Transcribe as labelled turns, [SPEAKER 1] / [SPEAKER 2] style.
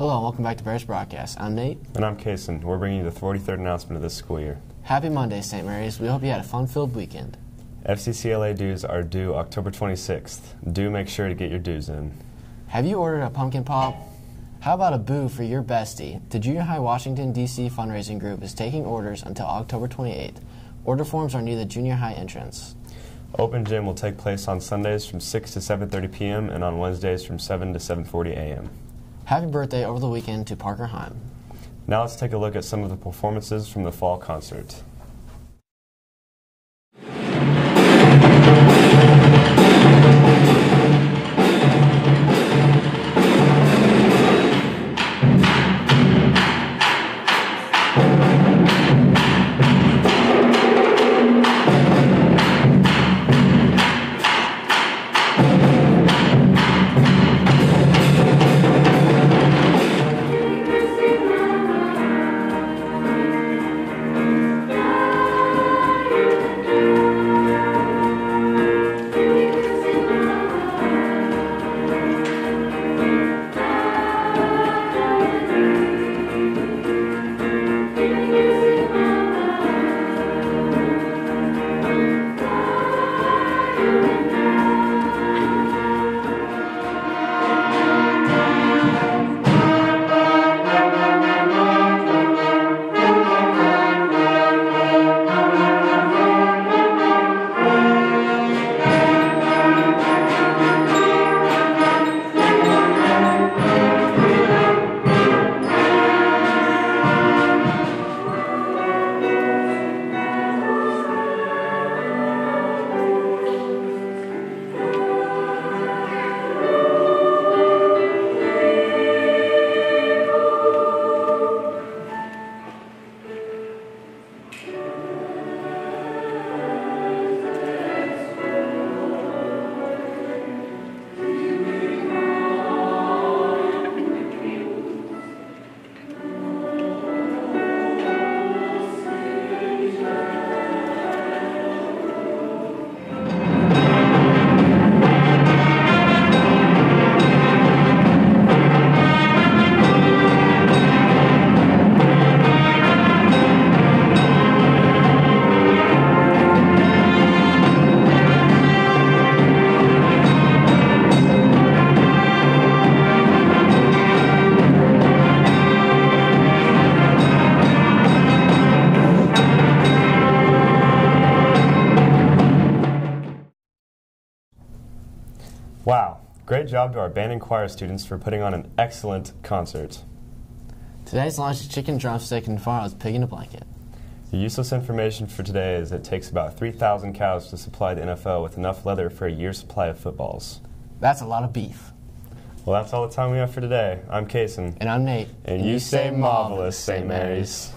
[SPEAKER 1] Hello and welcome back to Bears Broadcast. I'm Nate.
[SPEAKER 2] And I'm Kason. We're bringing you the 43rd announcement of this school year.
[SPEAKER 1] Happy Monday, St. Mary's. We hope you had a fun-filled weekend.
[SPEAKER 2] FCCLA dues are due October 26th. Do make sure to get your dues in.
[SPEAKER 1] Have you ordered a pumpkin pop? How about a boo for your bestie? The Junior High Washington, D.C. fundraising group is taking orders until October 28th. Order forms are near the junior high entrance.
[SPEAKER 2] Open gym will take place on Sundays from 6 to 7:30 p.m. and on Wednesdays from 7 to 7:40 a.m.
[SPEAKER 1] Happy birthday over the weekend to Parker Heim.
[SPEAKER 2] Now let's take a look at some of the performances from the fall concert. Wow, great job to our band and choir students for putting on an excellent concert.
[SPEAKER 1] Today's lunch is chicken drumstick and tomorrow's pig in a blanket.
[SPEAKER 2] The useless information for today is it takes about 3,000 cows to supply the NFL with enough leather for a year's supply of footballs.
[SPEAKER 1] That's a lot of beef.
[SPEAKER 2] Well, that's all the time we have for today. I'm Kason.
[SPEAKER 1] And I'm Nate.
[SPEAKER 2] And, you say marvelous, St. Mary's.